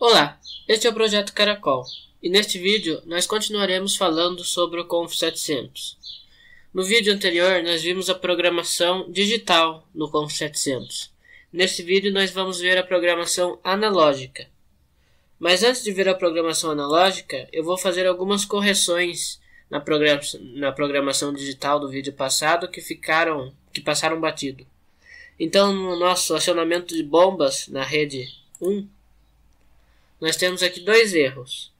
Olá, este é o Projeto Caracol e neste vídeo nós continuaremos falando sobre o Conf 700. No vídeo anterior nós vimos a programação digital no Conf 700. Neste vídeo nós vamos ver a programação analógica. Mas antes de ver a programação analógica, eu vou fazer algumas correções na, na programação digital do vídeo passado que ficaram que passaram batido. Então, no nosso acionamento de bombas na rede 1, nós temos aqui dois erros.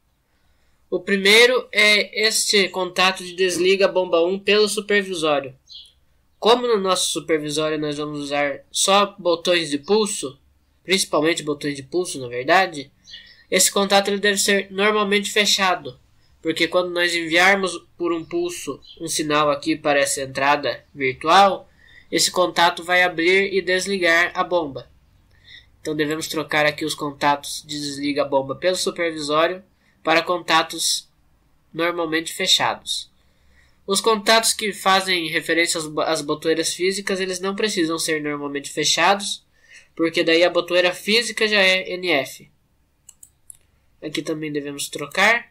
O primeiro é este contato de desliga bomba 1 pelo supervisório. Como no nosso supervisório nós vamos usar só botões de pulso, principalmente botões de pulso, na verdade, esse contato ele deve ser normalmente fechado, porque quando nós enviarmos por um pulso um sinal aqui para essa entrada virtual, esse contato vai abrir e desligar a bomba. Então devemos trocar aqui os contatos de desliga bomba pelo supervisório para contatos normalmente fechados. Os contatos que fazem referência às botoeiras físicas, eles não precisam ser normalmente fechados, porque daí a botoeira física já é NF. Aqui também devemos trocar.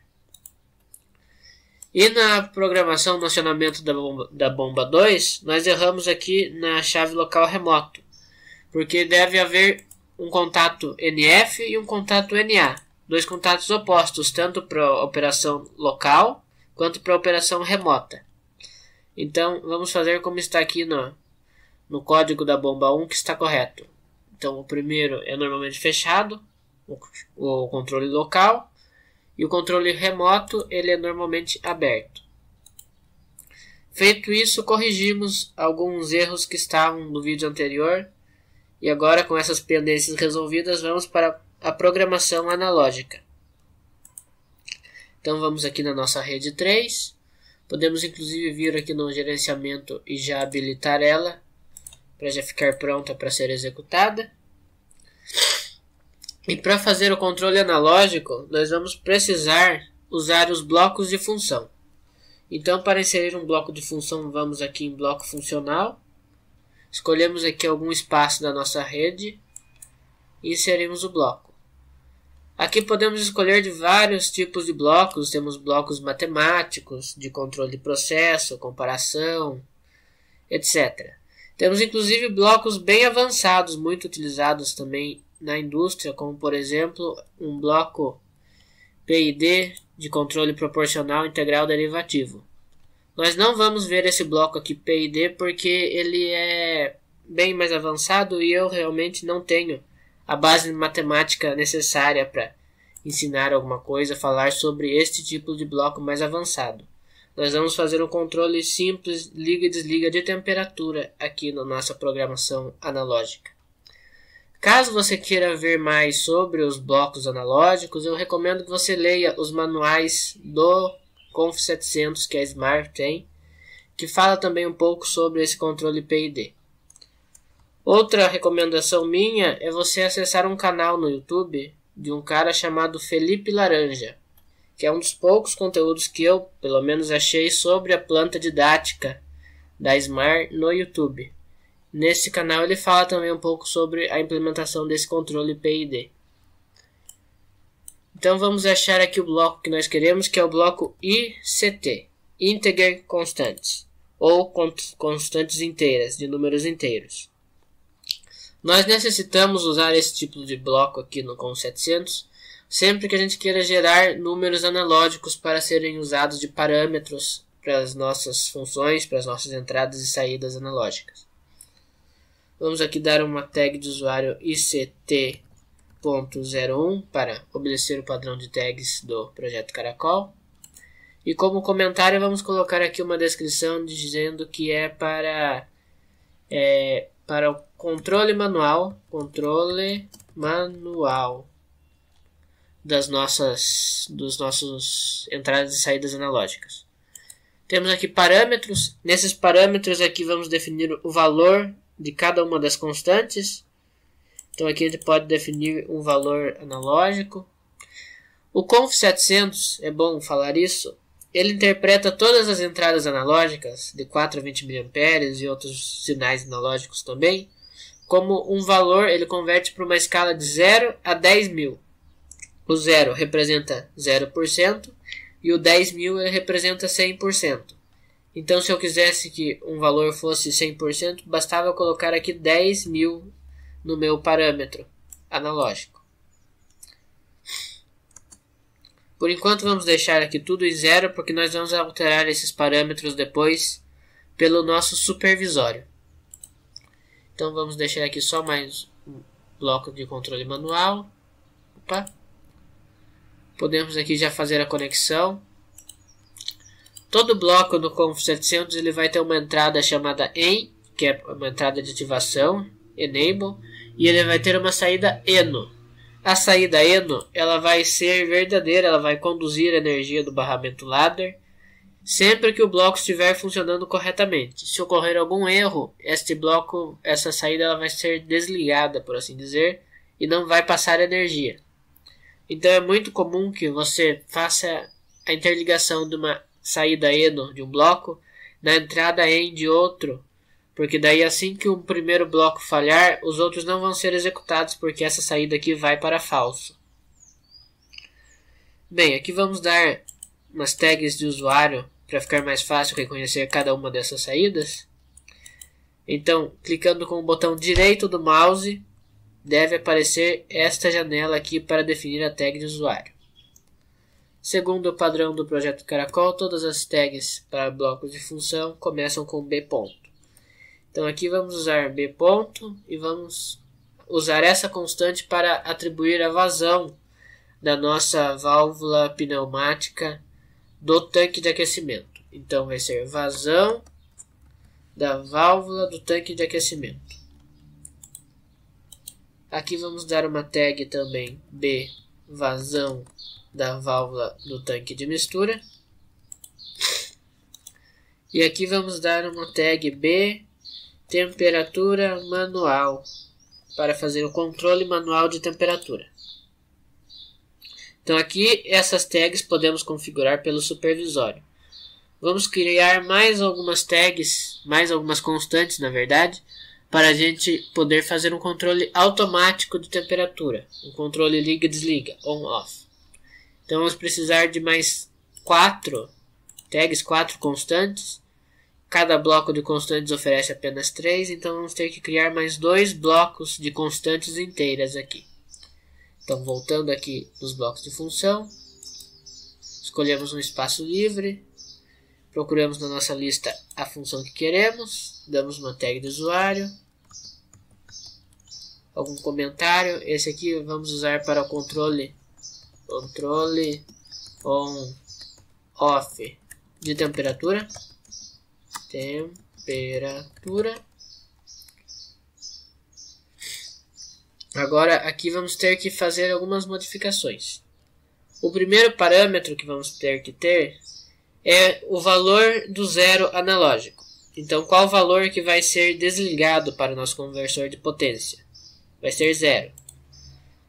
E na programação acionamento da bomba, da bomba 2, nós erramos aqui na chave local remoto, porque deve haver um contato NF e um contato NA, dois contatos opostos, tanto para operação local quanto para operação remota. Então, vamos fazer como está aqui no, no código da bomba 1, que está correto. Então, o primeiro é normalmente fechado, o, o controle local, e o controle remoto ele é normalmente aberto. Feito isso, corrigimos alguns erros que estavam no vídeo anterior e agora, com essas pendências resolvidas, vamos para a programação analógica. Então, vamos aqui na nossa rede 3. Podemos, inclusive, vir aqui no gerenciamento e já habilitar ela para já ficar pronta para ser executada. E para fazer o controle analógico, nós vamos precisar usar os blocos de função. Então, para inserir um bloco de função, vamos aqui em bloco funcional Escolhemos aqui algum espaço da nossa rede e inserimos o bloco. Aqui podemos escolher de vários tipos de blocos. Temos blocos matemáticos, de controle de processo, comparação, etc. Temos inclusive blocos bem avançados, muito utilizados também na indústria, como por exemplo um bloco PID de controle proporcional integral derivativo. Nós não vamos ver esse bloco aqui PID porque ele é bem mais avançado e eu realmente não tenho a base matemática necessária para ensinar alguma coisa, falar sobre este tipo de bloco mais avançado. Nós vamos fazer um controle simples, liga e desliga de temperatura aqui na nossa programação analógica. Caso você queira ver mais sobre os blocos analógicos, eu recomendo que você leia os manuais do Conf 700 que a Smart tem, que fala também um pouco sobre esse controle PID. Outra recomendação minha é você acessar um canal no YouTube de um cara chamado Felipe Laranja, que é um dos poucos conteúdos que eu, pelo menos, achei sobre a planta didática da Smart no YouTube. Nesse canal ele fala também um pouco sobre a implementação desse controle PID. Então vamos achar aqui o bloco que nós queremos, que é o bloco ICT, Integer Constants, ou constantes inteiras, de números inteiros. Nós necessitamos usar esse tipo de bloco aqui no COM700 sempre que a gente queira gerar números analógicos para serem usados de parâmetros para as nossas funções, para as nossas entradas e saídas analógicas. Vamos aqui dar uma tag de usuário ICT 1.01 para obedecer o padrão de tags do projeto Caracol. E como comentário vamos colocar aqui uma descrição dizendo que é para é, para o controle manual, controle manual das nossas dos nossos entradas e saídas analógicas. Temos aqui parâmetros. Nesses parâmetros aqui vamos definir o valor de cada uma das constantes então aqui a gente pode definir um valor analógico. O Conf700, é bom falar isso, ele interpreta todas as entradas analógicas de 4 a 20 mA e outros sinais analógicos também como um valor, ele converte para uma escala de 0 a 10 mil. o 0 representa 0% e o 10 mil representa 100%. Então, se eu quisesse que um valor fosse 100%, bastava colocar aqui 10 mil no meu parâmetro analógico. Por enquanto, vamos deixar aqui tudo em zero, porque nós vamos alterar esses parâmetros depois pelo nosso supervisório. Então, vamos deixar aqui só mais um bloco de controle manual. Opa. Podemos aqui já fazer a conexão. Todo bloco do Conf700 ele vai ter uma entrada chamada EN, que é uma entrada de ativação, Enable, e ele vai ter uma saída ENO. A saída ENO ela vai ser verdadeira, ela vai conduzir a energia do barramento ladder sempre que o bloco estiver funcionando corretamente. Se ocorrer algum erro, este bloco, essa saída ela vai ser desligada, por assim dizer, e não vai passar energia. Então é muito comum que você faça a interligação de uma saída ENO de um bloco na entrada EN de outro, porque daí assim que o primeiro bloco falhar, os outros não vão ser executados porque essa saída aqui vai para falso. Bem, aqui vamos dar umas tags de usuário para ficar mais fácil reconhecer cada uma dessas saídas. Então, clicando com o botão direito do mouse, deve aparecer esta janela aqui para definir a tag de usuário. Segundo o padrão do projeto Caracol, todas as tags para blocos de função começam com B ponto. Então aqui vamos usar B ponto e vamos usar essa constante para atribuir a vazão da nossa válvula pneumática do tanque de aquecimento. Então vai ser vazão da válvula do tanque de aquecimento. Aqui vamos dar uma tag também B vazão da válvula do tanque de mistura. E aqui vamos dar uma tag B temperatura manual para fazer o controle manual de temperatura. Então aqui essas tags podemos configurar pelo supervisório. Vamos criar mais algumas tags, mais algumas constantes na verdade, para a gente poder fazer um controle automático de temperatura, um controle liga-desliga, on-off. Então vamos precisar de mais quatro tags, quatro constantes. Cada bloco de constantes oferece apenas três, então vamos ter que criar mais dois blocos de constantes inteiras aqui. Então voltando aqui nos blocos de função, escolhemos um espaço livre, procuramos na nossa lista a função que queremos, damos uma tag de usuário, algum comentário. Esse aqui vamos usar para o controle, controle on off de temperatura, temperatura. Agora aqui vamos ter que fazer algumas modificações. O primeiro parâmetro que vamos ter que ter é o valor do zero analógico. Então, qual o valor que vai ser desligado para o nosso conversor de potência? Vai ser zero.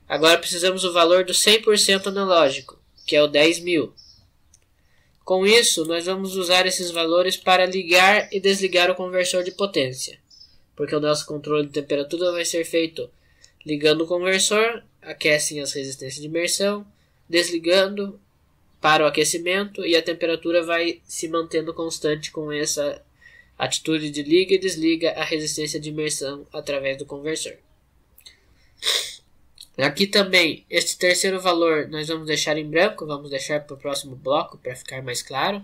Agora precisamos do valor do 100% analógico, que é o 10.000. Com isso, nós vamos usar esses valores para ligar e desligar o conversor de potência, porque o nosso controle de temperatura vai ser feito ligando o conversor, aquecem as resistências de imersão, desligando para o aquecimento e a temperatura vai se mantendo constante com essa atitude de liga e desliga a resistência de imersão através do conversor. Aqui também, este terceiro valor nós vamos deixar em branco, vamos deixar para o próximo bloco para ficar mais claro.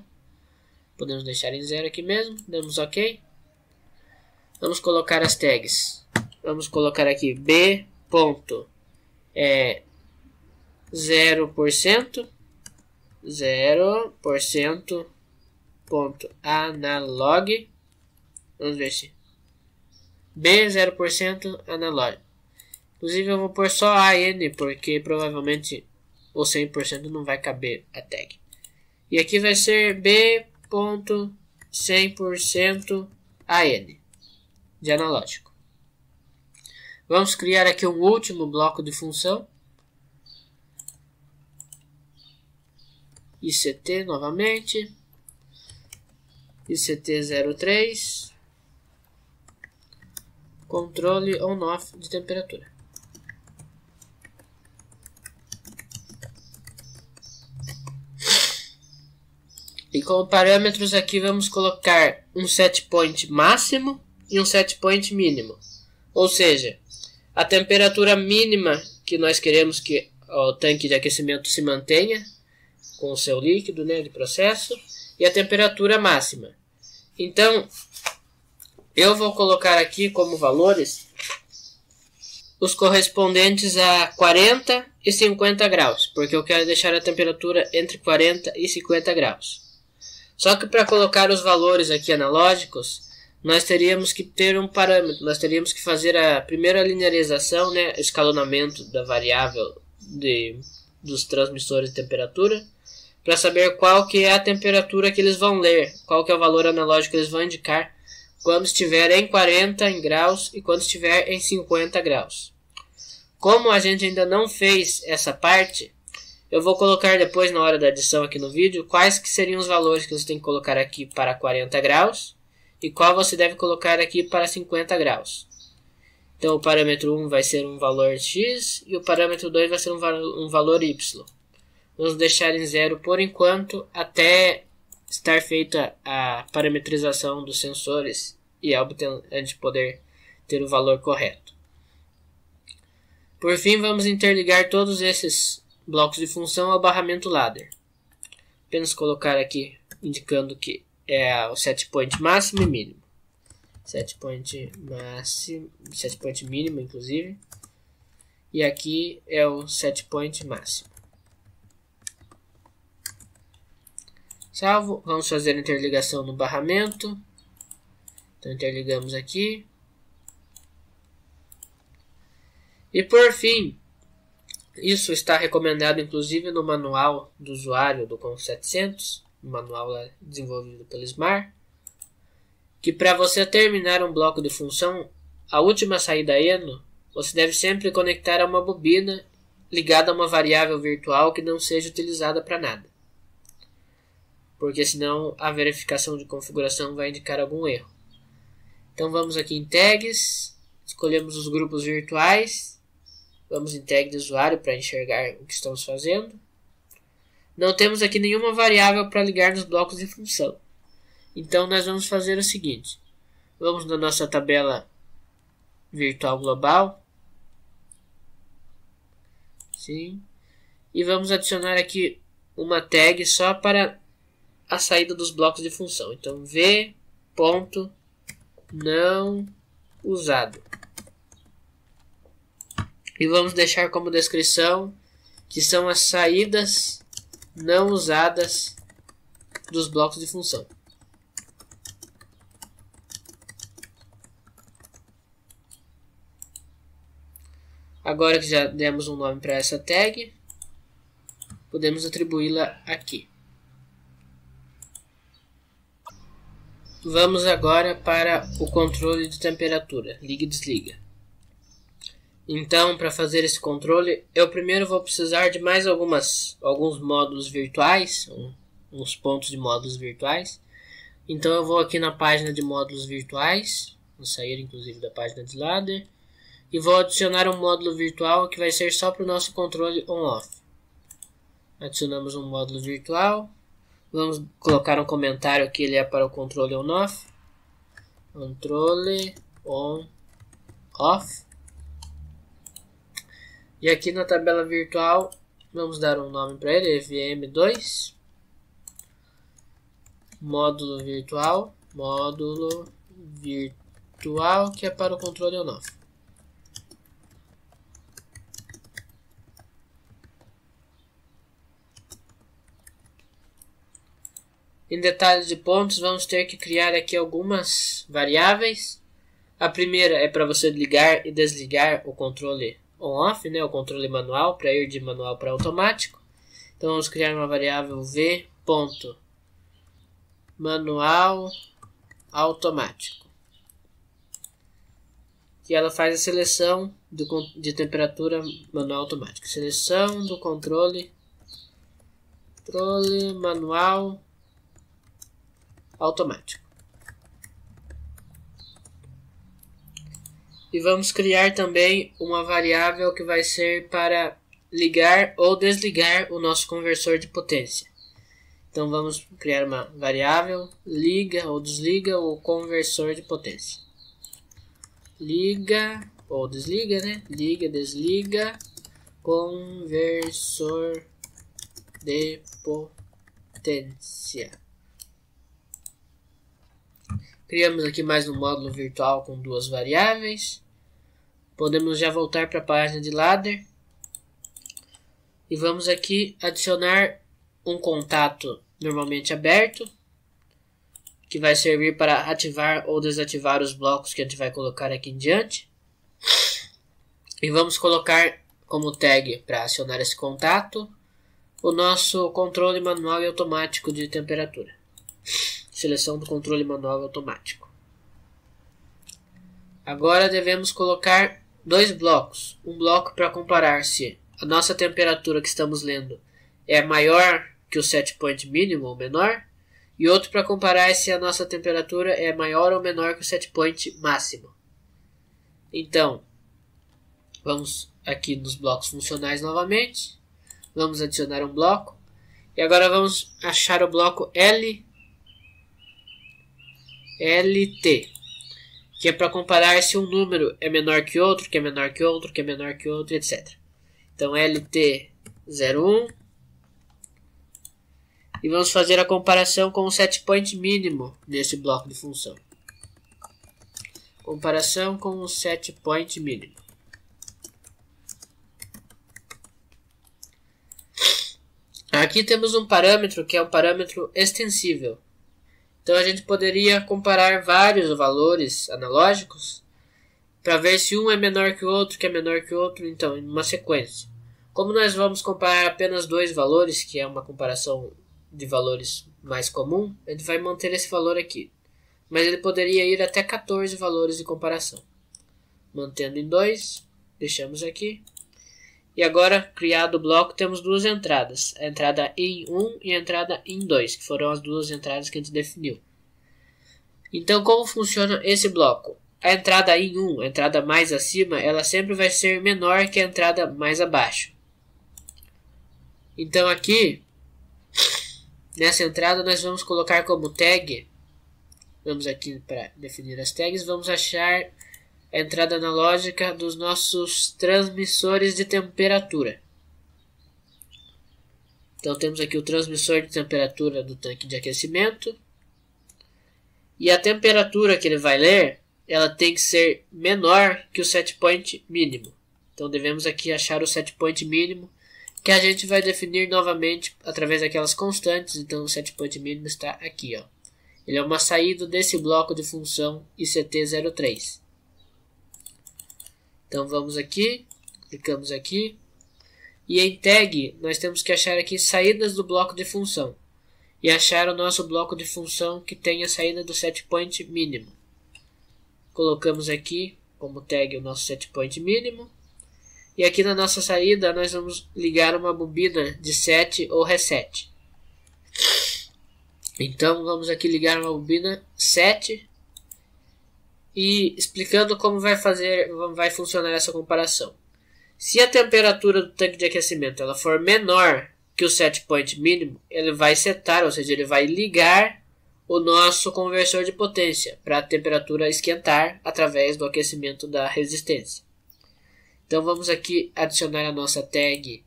Podemos deixar em zero aqui mesmo, damos OK. Vamos colocar as tags. Vamos colocar aqui B ponto é 0%, 0% ponto analog Vamos ver se. B 0% analógico. Inclusive eu vou pôr só AN porque provavelmente o 100% não vai caber a tag. E aqui vai ser B.100% AN de analógico. Vamos criar aqui um último bloco de função. ICT novamente. ICT03 controle on-off de temperatura. E como parâmetros aqui vamos colocar um set point máximo e um set point mínimo. Ou seja, a temperatura mínima que nós queremos que o tanque de aquecimento se mantenha com o seu líquido né, de processo e a temperatura máxima. Então, eu vou colocar aqui como valores os correspondentes a 40 e 50 graus, porque eu quero deixar a temperatura entre 40 e 50 graus. Só que para colocar os valores aqui analógicos, nós teríamos que ter um parâmetro, nós teríamos que fazer a primeira linearização, né, escalonamento da variável de, dos transmissores de temperatura, para saber qual que é a temperatura que eles vão ler, qual que é o valor analógico que eles vão indicar quando estiver em 40 em graus e quando estiver em 50 graus. Como a gente ainda não fez essa parte, eu vou colocar depois na hora da edição aqui no vídeo quais que seriam os valores que você tem que colocar aqui para 40 graus e qual você deve colocar aqui para 50 graus. Então o parâmetro 1 vai ser um valor x e o parâmetro 2 vai ser um, um valor y. Vamos deixar em zero por enquanto até estar feita a parametrização dos sensores e a gente poder ter o valor correto. Por fim, vamos interligar todos esses blocos de função ao barramento ladder. Apenas colocar aqui indicando que é o set point máximo e mínimo. Set point máximo, set point mínimo inclusive. E aqui é o set point máximo. Salvo, vamos fazer a interligação no barramento. Então interligamos aqui. E por fim, isso está recomendado inclusive no manual do usuário do COM 700, manual desenvolvido pelo SMAR, que para você terminar um bloco de função, a última saída ENO, você deve sempre conectar a uma bobina ligada a uma variável virtual que não seja utilizada para nada. Porque senão a verificação de configuração vai indicar algum erro. Então vamos aqui em tags, escolhemos os grupos virtuais, vamos tag de usuário para enxergar o que estamos fazendo. Não temos aqui nenhuma variável para ligar nos blocos de função. Então nós vamos fazer o seguinte: vamos na nossa tabela virtual global, sim, e vamos adicionar aqui uma tag só para a saída dos blocos de função. Então v ponto não usado. E vamos deixar como descrição que são as saídas não usadas dos blocos de função. Agora que já demos um nome para essa tag, podemos atribuí-la aqui. Vamos agora para o controle de temperatura, liga e desliga. Então, para fazer esse controle, eu primeiro vou precisar de mais algumas, alguns módulos virtuais, uns pontos de módulos virtuais. Então, eu vou aqui na página de módulos virtuais, vou sair inclusive da página de ladder, e vou adicionar um módulo virtual que vai ser só para o nosso controle on-off. Adicionamos um módulo virtual, Vamos colocar um comentário que ele é para o controle on-off. Controle on-off. E aqui na tabela virtual, vamos dar um nome para ele, VM2. Módulo virtual, módulo virtual que é para o controle on-off. Em detalhes de pontos, vamos ter que criar aqui algumas variáveis. A primeira é para você ligar e desligar o controle on-off, né, o controle manual, para ir de manual para automático. Então vamos criar uma variável v ponto manual automático. E ela faz a seleção do, de temperatura manual automática. Seleção do controle, controle manual automático. E vamos criar também uma variável que vai ser para ligar ou desligar o nosso conversor de potência. Então vamos criar uma variável liga ou desliga o conversor de potência. Liga ou desliga, né? Liga, desliga conversor de potência. Criamos aqui mais um módulo virtual com duas variáveis. Podemos já voltar para a página de ladder. E vamos aqui adicionar um contato normalmente aberto, que vai servir para ativar ou desativar os blocos que a gente vai colocar aqui em diante. E vamos colocar como tag para acionar esse contato o nosso controle manual e automático de temperatura. Seleção do controle manual e automático. Agora devemos colocar dois blocos. Um bloco para comparar se a nossa temperatura que estamos lendo é maior que o set point mínimo ou menor, e outro para comparar se a nossa temperatura é maior ou menor que o set point máximo. Então, vamos aqui nos blocos funcionais novamente, vamos adicionar um bloco, e agora vamos achar o bloco L, LT, que é para comparar se um número é menor que outro, que é menor que outro, que é menor que outro, etc. Então, LT01 e vamos fazer a comparação com o set point mínimo nesse bloco de função. Comparação com o set point mínimo. Aqui temos um parâmetro que é o parâmetro extensível. Então a gente poderia comparar vários valores analógicos para ver se um é menor que o outro, que é menor que o outro, então em uma sequência. Como nós vamos comparar apenas dois valores, que é uma comparação de valores mais comum, gente vai manter esse valor aqui. Mas ele poderia ir até 14 valores de comparação. Mantendo em 2, deixamos aqui. E agora, criado o bloco, temos duas entradas. A entrada em 1 e a entrada em 2, que foram as duas entradas que a gente definiu. Então, como funciona esse bloco? A entrada em 1, a entrada mais acima, ela sempre vai ser menor que a entrada mais abaixo. Então aqui Nessa entrada nós vamos colocar como tag, vamos aqui para definir as tags, vamos achar a entrada analógica dos nossos transmissores de temperatura. Então temos aqui o transmissor de temperatura do tanque de aquecimento. E a temperatura que ele vai ler, ela tem que ser menor que o set point mínimo. Então devemos aqui achar o set point mínimo que a gente vai definir novamente através daquelas constantes. Então, o setpoint mínimo está aqui. Ó. Ele é uma saída desse bloco de função ICT03. Então, vamos aqui, clicamos aqui. E em tag, nós temos que achar aqui saídas do bloco de função. E achar o nosso bloco de função que tem a saída do setpoint mínimo. Colocamos aqui como tag o nosso setpoint mínimo. E aqui na nossa saída nós vamos ligar uma bobina de set ou reset. Então vamos aqui ligar uma bobina set e explicando como vai fazer, vai funcionar essa comparação. Se a temperatura do tanque de aquecimento ela for menor que o set point mínimo, ele vai setar, ou seja, ele vai ligar o nosso conversor de potência para a temperatura esquentar através do aquecimento da resistência. Então vamos aqui adicionar a nossa tag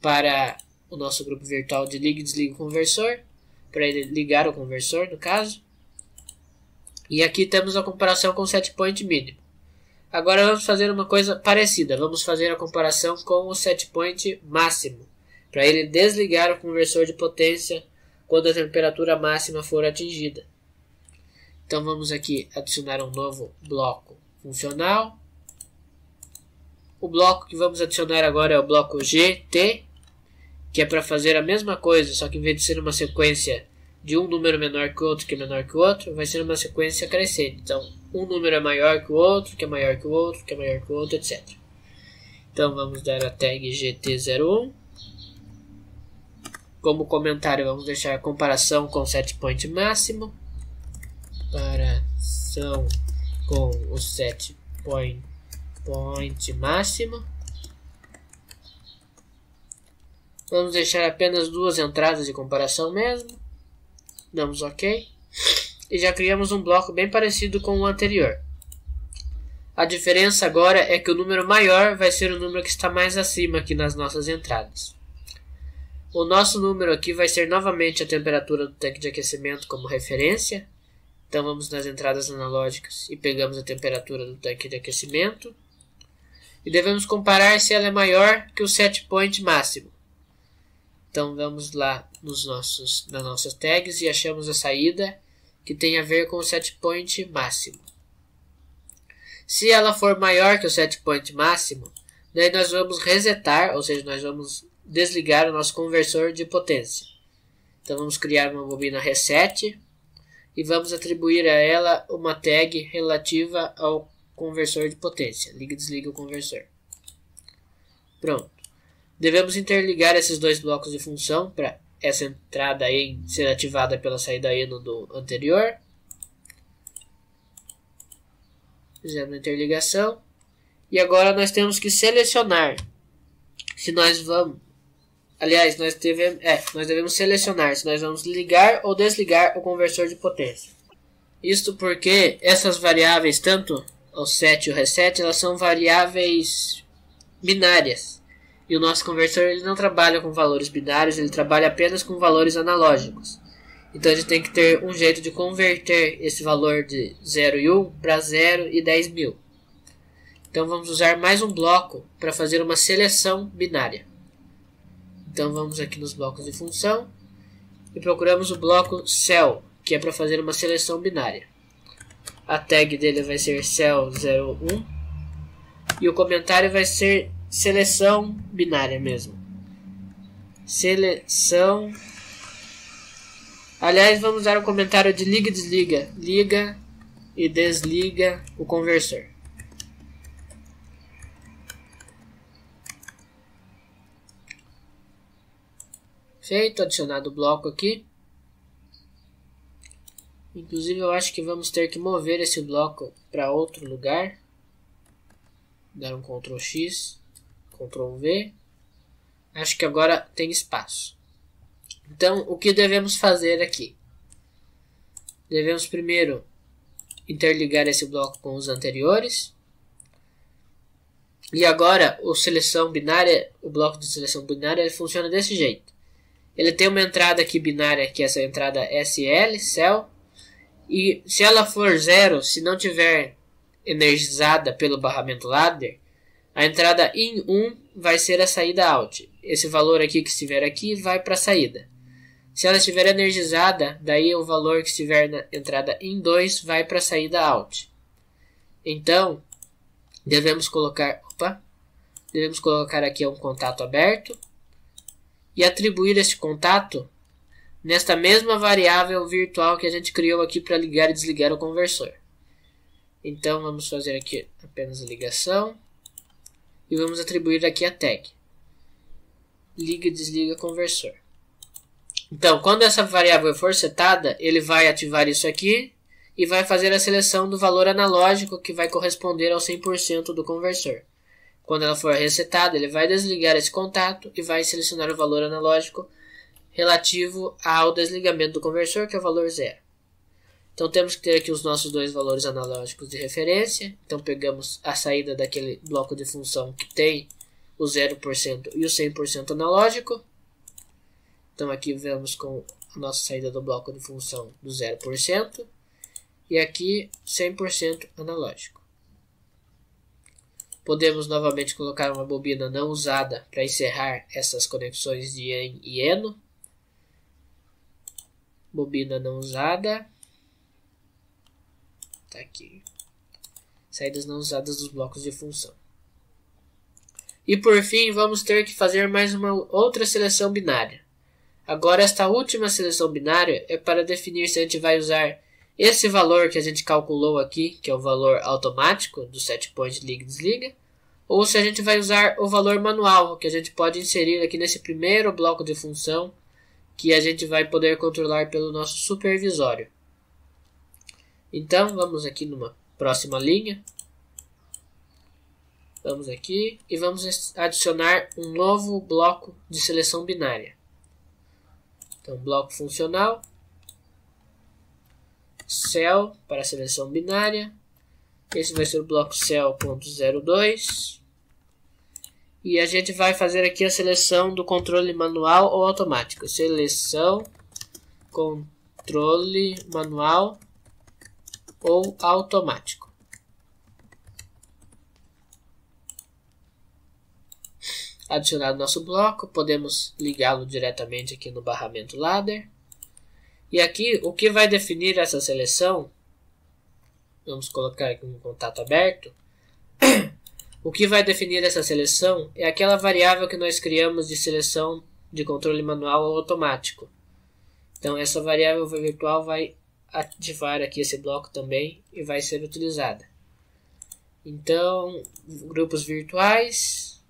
para o nosso grupo virtual de liga e desliga o conversor, para ele ligar o conversor no caso. E aqui temos a comparação com o set point mínimo. Agora vamos fazer uma coisa parecida, vamos fazer a comparação com o set point máximo, para ele desligar o conversor de potência quando a temperatura máxima for atingida. Então vamos aqui adicionar um novo bloco funcional o bloco que vamos adicionar agora é o bloco GT, que é para fazer a mesma coisa, só que em vez de ser uma sequência de um número menor que o outro, que é menor que o outro, vai ser uma sequência crescente. Então, um número é maior que o outro, que é maior que o outro, que é maior que o outro, etc. Então, vamos dar a tag GT01. Como comentário, vamos deixar a comparação com o set point máximo. Comparação com o set point point máximo. Vamos deixar apenas duas entradas de comparação mesmo. Damos OK. E já criamos um bloco bem parecido com o anterior. A diferença agora é que o número maior vai ser o número que está mais acima aqui nas nossas entradas. O nosso número aqui vai ser novamente a temperatura do tanque de aquecimento como referência. Então vamos nas entradas analógicas e pegamos a temperatura do tanque de aquecimento. E devemos comparar se ela é maior que o set point máximo. Então vamos lá nos nossos, nas nossas tags e achamos a saída que tem a ver com o set point máximo. Se ela for maior que o set point máximo, daí nós vamos resetar, ou seja, nós vamos desligar o nosso conversor de potência. Então vamos criar uma bobina reset e vamos atribuir a ela uma tag relativa ao conversor de potência. Liga e desliga o conversor. Pronto. Devemos interligar esses dois blocos de função para essa entrada em ser ativada pela saída eno do anterior Fizemos a interligação. E agora nós temos que selecionar se nós vamos. Aliás, nós devemos, é, nós devemos selecionar se nós vamos ligar ou desligar o conversor de potência. Isto porque essas variáveis, tanto o set e o reset, elas são variáveis binárias. E o nosso conversor ele não trabalha com valores binários, ele trabalha apenas com valores analógicos. Então a gente tem que ter um jeito de converter esse valor de 0 e 1 para 0 e 10 mil. Então vamos usar mais um bloco para fazer uma seleção binária. Então vamos aqui nos blocos de função e procuramos o bloco cell, que é para fazer uma seleção binária. A tag dele vai ser cell01 e o comentário vai ser seleção binária mesmo. Seleção Aliás, vamos usar o comentário de liga e desliga. Liga e desliga o conversor. Feito, adicionado o bloco aqui. Inclusive eu acho que vamos ter que mover esse bloco para outro lugar. Dar um Ctrl X, Ctrl V. Acho que agora tem espaço. Então, o que devemos fazer aqui? Devemos primeiro interligar esse bloco com os anteriores. E agora, o seleção binária, o bloco de seleção binária, ele funciona desse jeito. Ele tem uma entrada aqui binária, que é essa entrada SL, cell, e se ela for zero, se não tiver energizada pelo barramento ladder, a entrada in1 vai ser a saída out. Esse valor aqui que estiver aqui vai para a saída. Se ela estiver energizada, daí o valor que estiver na entrada em 2 vai para a saída out. Então, devemos colocar, opa, devemos colocar aqui um contato aberto e atribuir este contato nesta mesma variável virtual que a gente criou aqui para ligar e desligar o conversor. Então vamos fazer aqui apenas a ligação e vamos atribuir aqui a tag. Liga e desliga conversor. Então, quando essa variável for setada, ele vai ativar isso aqui e vai fazer a seleção do valor analógico que vai corresponder ao 100% do conversor. Quando ela for resetada, ele vai desligar esse contato e vai selecionar o valor analógico relativo ao desligamento do conversor, que é o valor zero. Então temos que ter aqui os nossos dois valores analógicos de referência. Então pegamos a saída daquele bloco de função que tem o 0% e o 100% analógico. Então aqui vemos com a nossa saída do bloco de função do 0%. E aqui 100% analógico. Podemos novamente colocar uma bobina não usada para encerrar essas conexões de EN e ENO. Bobina não usada. Tá aqui. Saídas não usadas dos blocos de função. E por fim, vamos ter que fazer mais uma outra seleção binária. Agora, esta última seleção binária é para definir se a gente vai usar esse valor que a gente calculou aqui, que é o valor automático do set point liga desliga, ou se a gente vai usar o valor manual, que a gente pode inserir aqui nesse primeiro bloco de função, que a gente vai poder controlar pelo nosso supervisório. Então, vamos aqui numa próxima linha. Vamos aqui e vamos adicionar um novo bloco de seleção binária. Então, bloco funcional, cell para seleção binária. Esse vai ser o bloco cell.02. E a gente vai fazer aqui a seleção do controle manual ou automático. Seleção, controle manual ou automático. Adicionado nosso bloco, podemos ligá-lo diretamente aqui no barramento ladder. E aqui, o que vai definir essa seleção, vamos colocar aqui um contato aberto, o que vai definir essa seleção é aquela variável que nós criamos de seleção de controle manual ou automático. Então, essa variável virtual vai ativar aqui esse bloco também e vai ser utilizada. Então, grupos virtuais,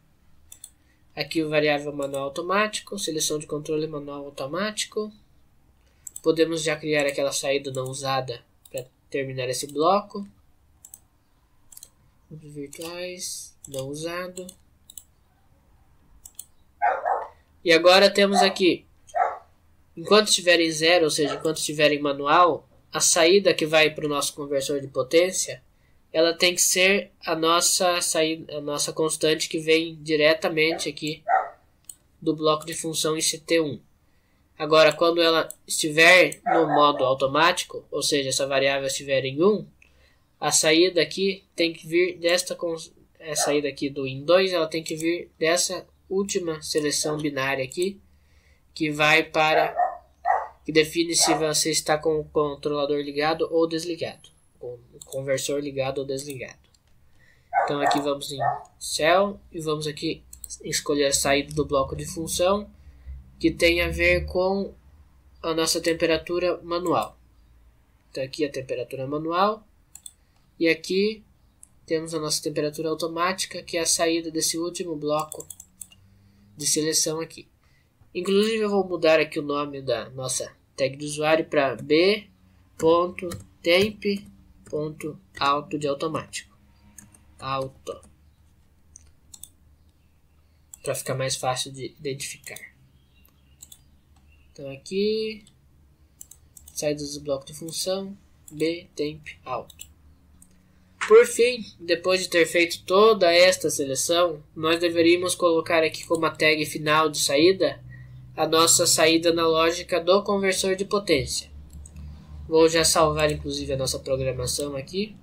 aqui o variável manual automático, seleção de controle manual automático. Podemos já criar aquela saída não usada para terminar esse bloco. Grupos virtuais, não usado. E agora temos aqui, enquanto estiver em zero, ou seja, enquanto estiver em manual, a saída que vai para o nosso conversor de potência, ela tem que ser a nossa saída, a nossa constante que vem diretamente aqui do bloco de função ICT1. Agora, quando ela estiver no modo automático, ou seja, essa variável estiver em 1, a saída aqui tem que vir desta a saída aqui do in2, ela tem que vir dessa última seleção binária aqui, que vai para que define se você está com o controlador ligado ou desligado, com o conversor ligado ou desligado. Então aqui vamos em Cell e vamos aqui escolher a saída do bloco de função que tem a ver com a nossa temperatura manual. Então aqui a temperatura manual e aqui temos a nossa temperatura automática que é a saída desse último bloco de seleção aqui. Inclusive eu vou mudar aqui o nome da nossa tag do usuário para b.temp.auto de automático. Auto. Para ficar mais fácil de identificar. Então aqui, saída do bloco de função, btemp.auto. Por fim, depois de ter feito toda esta seleção, nós deveríamos colocar aqui como a tag final de saída a nossa saída analógica do conversor de potência. Vou já salvar inclusive a nossa programação aqui.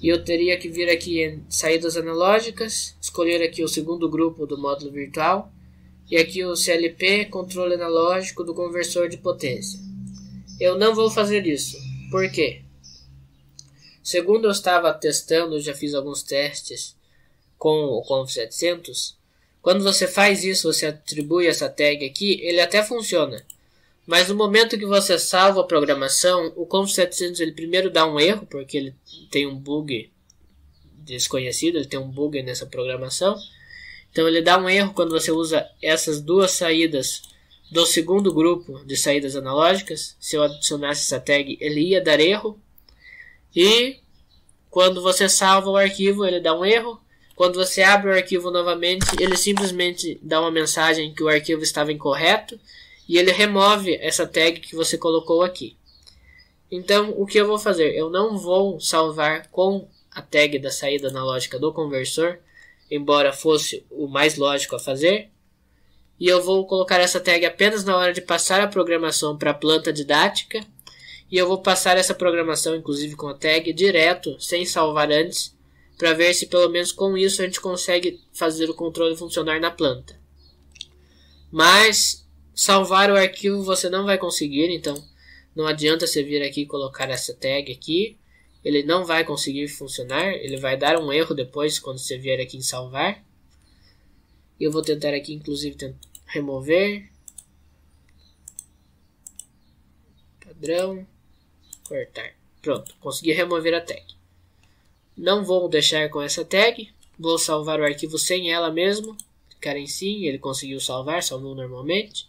E eu teria que vir aqui em saídas analógicas, escolher aqui o segundo grupo do módulo virtual e aqui o CLP, controle analógico do conversor de potência. Eu não vou fazer isso. Por quê? Segundo eu estava testando, já fiz alguns testes com o Conf 700, quando você faz isso, você atribui essa tag aqui, ele até funciona. Mas no momento que você salva a programação, o Conf 700 ele primeiro dá um erro, porque ele tem um bug desconhecido, ele tem um bug nessa programação. Então ele dá um erro quando você usa essas duas saídas do segundo grupo de saídas analógicas. Se eu adicionasse essa tag, ele ia dar erro. E quando você salva o arquivo, ele dá um erro. Quando você abre o arquivo novamente, ele simplesmente dá uma mensagem que o arquivo estava incorreto e ele remove essa tag que você colocou aqui. Então, o que eu vou fazer? Eu não vou salvar com a tag da saída analógica do conversor, embora fosse o mais lógico a fazer. E eu vou colocar essa tag apenas na hora de passar a programação para a planta didática. E eu vou passar essa programação, inclusive com a tag, direto, sem salvar antes, para ver se pelo menos com isso a gente consegue fazer o controle funcionar na planta. Mas salvar o arquivo você não vai conseguir, então não adianta você vir aqui e colocar essa tag aqui. Ele não vai conseguir funcionar, ele vai dar um erro depois quando você vier aqui em salvar. Eu vou tentar aqui inclusive remover padrão cortar. Pronto, consegui remover a tag. Não vou deixar com essa tag. Vou salvar o arquivo sem ela mesmo. Sim, ele conseguiu salvar, salvou normalmente.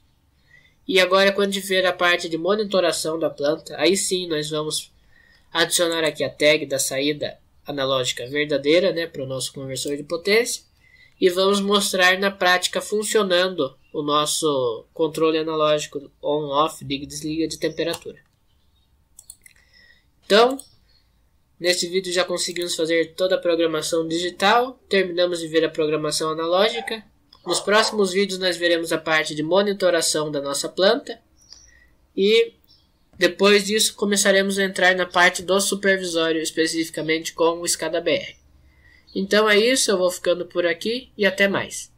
E agora quando ver a parte de monitoração da planta, aí sim nós vamos adicionar aqui a tag da saída analógica verdadeira né, para o nosso conversor de potência e vamos mostrar na prática funcionando o nosso controle analógico on-off, liga-desliga de temperatura. Então, neste vídeo já conseguimos fazer toda a programação digital, terminamos de ver a programação analógica. Nos próximos vídeos nós veremos a parte de monitoração da nossa planta e depois disso começaremos a entrar na parte do supervisório, especificamente com o SCADA BR. Então é isso, eu vou ficando por aqui e até mais.